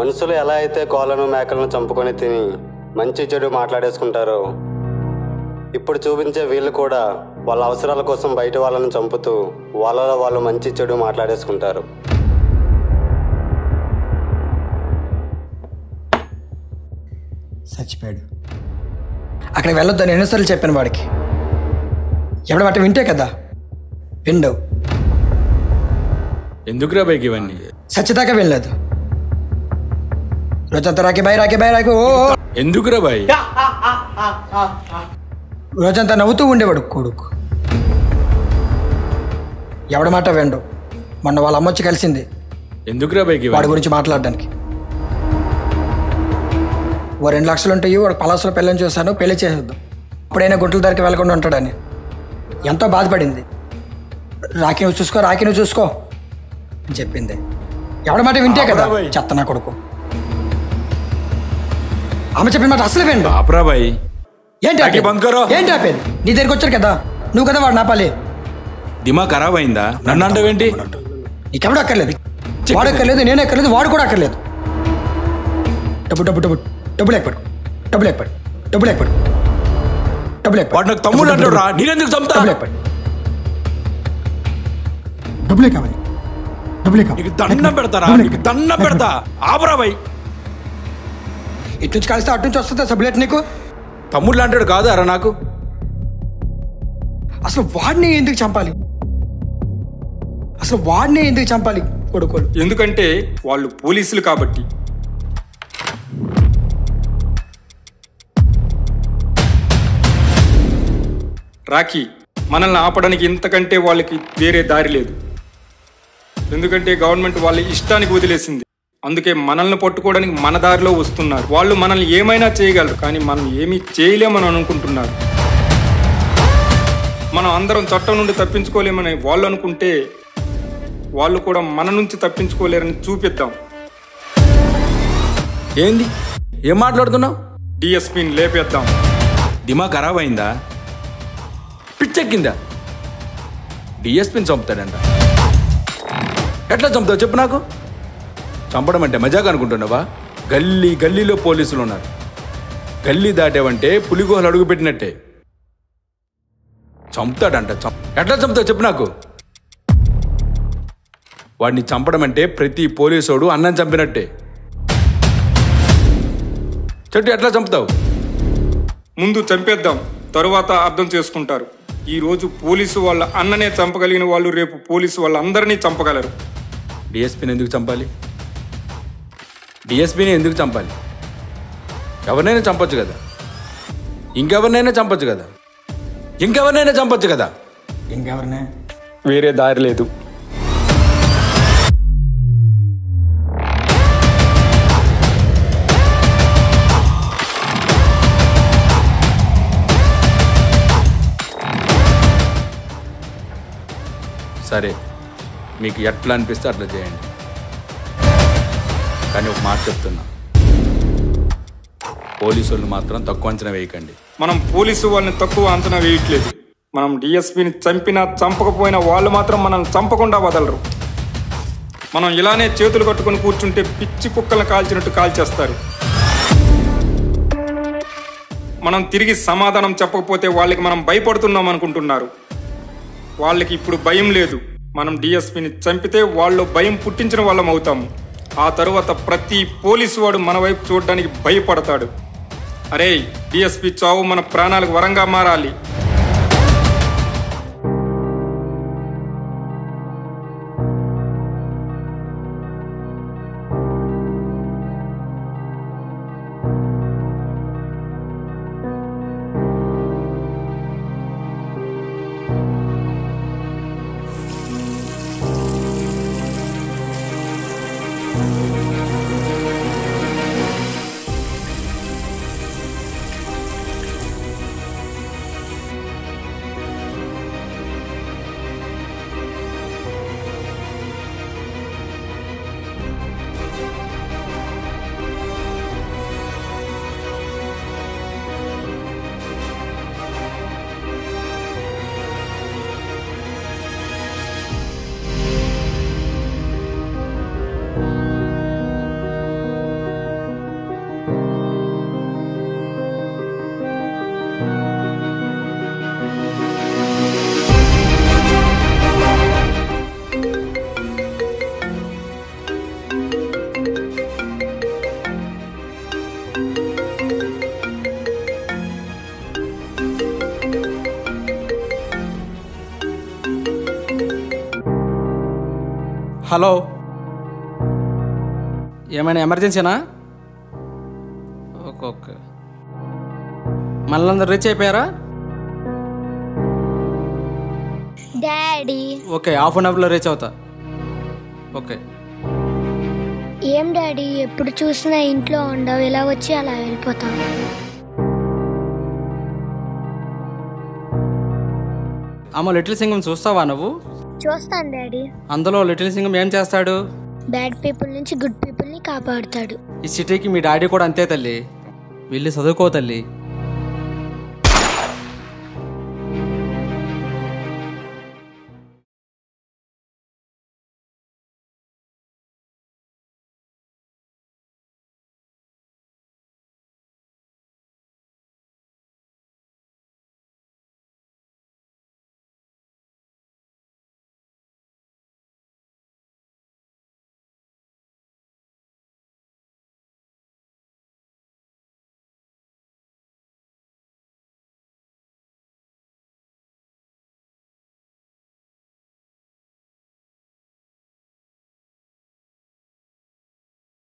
మనుషులు ఎలా అయితే కోళ్ళను మేకలను చంపుకొని తిని మంచి చెడు మాట్లాడేసుకుంటారో ఇప్పుడు చూపించే వీళ్ళు కూడా వాళ్ళ అవసరాల కోసం బయట వాళ్ళని చంపుతూ వాళ్ళలో వాళ్ళు మంచి చెడు మాట్లాడేసుకుంటారు. చచ్చిపోయాడు. అక్కడికి వెళ్ళొద్దని ఎన్నోసార్లు చెప్పాను వాడికి. ఎవడ వాటి వింటే కదా? విండవు. ఎందుకురా బైక్ ఇవన్నీ? సచ్చిదాకా వెళ్ళలేదు రోజంతా రాకి బాయ్ రాకి బాయ్ రాకి ఓ. ఎందుకురా బాయ్ రోజంతా నవ్వుతూ ఉండేవాడు కొడుకు. ఎవడ మాట వెండు. మొన్న వాళ్ళ అమ్మ వచ్చి కలిసింది. ఎందుకురా బైక్ వాడి గురించి మాట్లాడడానికి. ఓ రెండు లక్షలు ఉంటాయి వాడు పలాసులో పెళ్ళని చూశాను పెళ్ళి చేసేద్దాం. ఇప్పుడైనా గుంటల ధరకి వెళ్ళకుండా ఉంటాడని. ఎంతో బాధపడింది. రాకి నువ్వు చూసుకో రాకి నువ్వు చూసుకో అని చెప్పింది. ఎవడ మాట వింటే కదా. చెత్త నా కొడుకు. ఆమె చెప్పిన మాట అసలు విండు ఆపరా బాయ్. ఏంటి ఆపేది? బంద్ కరో. ఏంటి ఆపేది? నీ దగ్గరికి వచ్చారు కదా నువ్వు కదా వాడు నాపాలి దిమా ఖరాబ్ అయిందా? నన్ను అంటావేంటి నీకెవడు అక్కర్లేదు. వాడు అక్కర్లేదు నేను అక్కర్లేదు వాడు కూడా అక్కర్లేదు. డబ్బు డబ్బు డబ్బు డబ్బులు ఎక్కడు డబ్బులు ఎక్కడు డబ్బులు ఎక్కడు డబ్బులు ఎక్కడు వాడు నాకు తమ్ముడు అంటాడు రా. నేనెందుకు చంపుతా? డబ్బులు ఎక్కడు డబ్బులే కావాలి. డబ్బులే కావాలి. నీకు దండం పెడతారా? నీకు. దండం పెడతా. ఆపరా బాయ్. ఇటు నుంచి కలిస్తే అటు నుంచి వస్తుందా సబ్లెట్ నీకు? తమ్ముడు కాదు అరా నాకు. అసలు వాడిని ఎందుకు చంపాలి? అసలు వాడిని ఎందుకు చంపాలి కొడుకోలు? ఎందుకంటే వాళ్ళు పోలీసులు కాబట్టి. రాఖీ మనల్ని ఆపడానికి ఇంతకంటే వాళ్ళకి వేరే దారి లేదు. ఎందుకంటే గవర్నమెంట్ వాళ్ళ ఇష్టానికి వదిలేసింది. అందుకే మనల్ని పట్టుకోవడానికి మన దారిలో వస్తున్నారు. వాళ్ళు మనల్ని ఏమైనా చేయగలరు కానీ మనం ఏమీ చేయలేమని అనుకుంటున్నారు. మనం అందరం చట్టం నుండి తప్పించుకోలేమని వాళ్ళు అనుకుంటే వాళ్ళు కూడా మన నుంచి తప్పించుకోలేరని చూపిద్దాం. ఏంది? ఏం మాట్లాడుతున్నావు? డిఎస్పీని లేపేద్దాం. దిమా ఖరాబ్ అయిందా పిచ్చెక్కిందా? డిఎస్పీని చంపుతాడంట. ఎట్లా చంపుతావు? చెప్పు నాకు. చంపడం అంటే మజాక్ అనుకుంటున్నావా? గల్లీ గల్లీలో పోలీసులు ఉన్నారు గల్లీ దాటావంటే పులిగోహలు అడుగు పెట్టినట్టే చంపుతాడంట ఎట్లా చంపుతావు చెప్పు నాకు. వాడిని చంపడం అంటే ప్రతి పోలీసోడు అన్నం చంపినట్టే. చెట్టు ఎట్లా చంపుతావు? ముందు చంపేద్దాం తరువాత అర్థం చేసుకుంటారు. ఈ రోజు పోలీసు వాళ్ళ అన్ననే చంపగలిగిన వాళ్ళు రేపు పోలీసు వాళ్ళందరినీ చంపగలరు. డిఎస్పీని ఎందుకు చంపాలి? డిఎస్పీని ఎందుకు చంపాలి? ఎవరినైనా చంపొచ్చు కదా? ఇంకెవరినైనా చంపొచ్చు కదా? ఇంకెవరినైనా చంపొచ్చు కదా? ఇంకెవరినే? వేరే దారి లేదు. సరే మీకు ఎట్లా అనిపిస్తే అట్లా చేయండి. కానీ ఒక మాట చెప్తున్నా. పోలీసు వాళ్ళు మాత్రం తక్కువ అంచనా వేయకండి. మనం పోలీసు వాళ్ళని తక్కువ అంచనా వేయట్లేదు. మనం డిఎస్పీని చంపినా చంపకపోయినా వాళ్ళు మాత్రం మనల్ని చంపకుండా వదలరు. మనం ఇలానే చేతులు కట్టుకొని కూర్చుంటే పిచ్చి కుక్కలను కాల్చినట్టు కాల్చేస్తారు. మనం తిరిగి సమాధానం చెప్పకపోతే వాళ్ళకి మనం భయపడుతున్నాం అనుకుంటున్నారు. వాళ్ళకి ఇప్పుడు భయం లేదు. మనం డిఎస్పీని చంపితే వాళ్ళు భయం పుట్టించిన వాళ్ళం అవుతాము. ఆ తరువాత ప్రతి పోలీసు వాడు మన వైపు చూడడానికి భయపడతాడు. అరే డిఎస్పి చావు మన ప్రాణాలకు వరంగా మారాలి. హలో. ఏమైనా ఎమర్జెన్సీనా? Okay okay. మళ్ళీ రీచ్ అయిపోయారా? డాడీ. ఓకే హాఫ్ అన్ అవర్లో రీచ్ అవుతా. ఓకే. ఏం డాడీ ఎప్పుడు చూసినా ఇంట్లో ఉండవు. ఇలా వచ్చి అలా వెళ్ళిపోతాం. అమ్మ లిటిల్ సింగం చూస్తావా నువ్వు? చూస్తాను డాడీ. అందులో లిటిల్ సింగం ఏం చేస్తాడు? బ్యాడ్ పీపుల్ నుంచి గుడ్ పీపుల్ని కాపాడుతాడు. ఈ సిటీకి మీ డాడీ కూడా అంతే తల్లి. వెళ్ళి చదువుకో తల్లి.